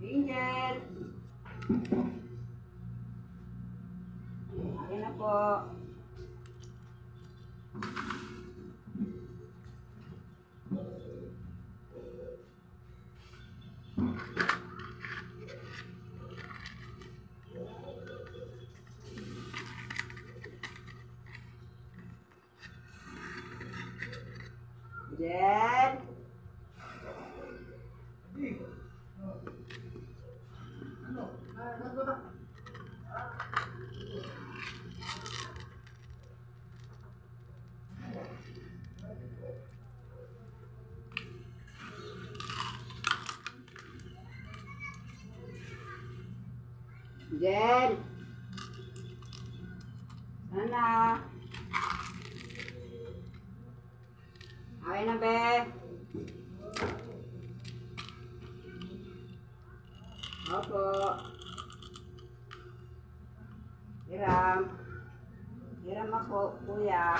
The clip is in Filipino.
Angel. Ayan na po. Jen. Jen. Sana. Okay na, be. Hiram. Hiram ako, kuya.